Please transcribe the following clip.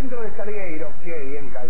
centro de Salgueiro. Qué bien, Calderón.